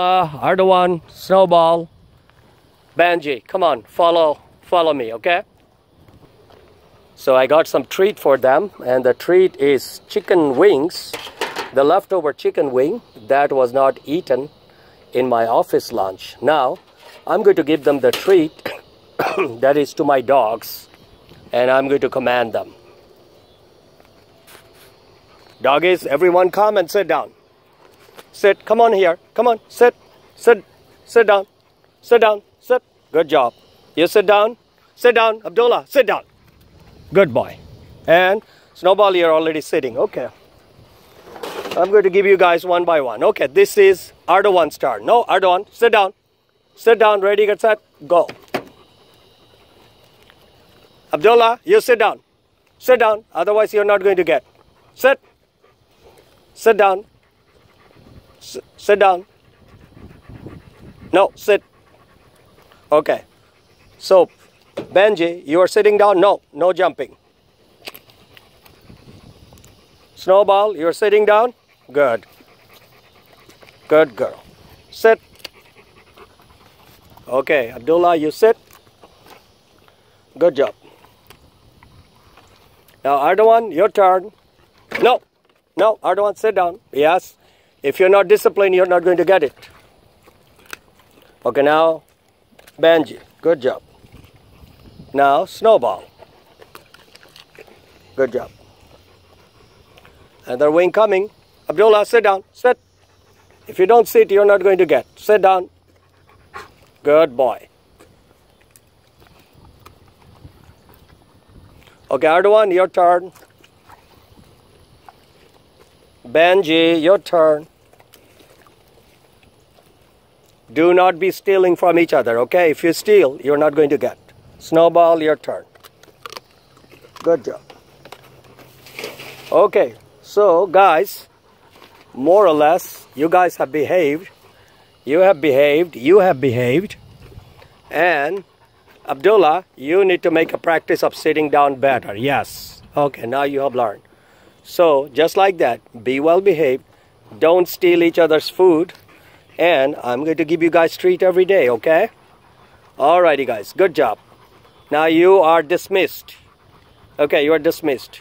Uh, Ardawan, Snowball, Banji, come on, follow, follow me, okay? So I got some treat for them, and the treat is chicken wings, the leftover chicken wing that was not eaten in my office lunch. Now, I'm going to give them the treat that is to my dogs, and I'm going to command them. Doggies, everyone come and sit down. Sit, come on here, come on, sit, sit, sit down, sit down, sit. Good job. You sit down, sit down, Abdullah, sit down. Good boy. And Snowball, you're already sitting, okay. I'm going to give you guys one by one. Okay, this is Ardawan star. No, Ardawan, sit down. Sit down, ready, get set, go. Abdullah, you sit down. Sit down, otherwise you're not going to get. Sit. Sit down. S sit down. No, sit. Okay. So, Benji, you are sitting down? No, no jumping. Snowball, you're sitting down? Good. Good girl. Sit. Okay, Abdullah, you sit. Good job. Now, Ardawan, your turn. No, no, Ardawan, sit down. Yes. If you're not disciplined, you're not going to get it. Okay, now, Benji, good job. Now, Snowball. Good job. Another wing coming. Abdullah, sit down. Sit. If you don't sit, you're not going to get. Sit down. Good boy. Okay, Ardawan, your turn. Benji, your turn. Do not be stealing from each other, okay? If you steal, you're not going to get. Snowball, your turn. Good job. Okay, so guys, more or less, you guys have behaved. You have behaved. You have behaved. And Abdullah, you need to make a practice of sitting down better. Yes. Okay, now you have learned. So, just like that, be well behaved. Don't steal each other's food. And I'm going to give you guys treat every day, okay? Alrighty, guys. Good job. Now you are dismissed. Okay, you are dismissed.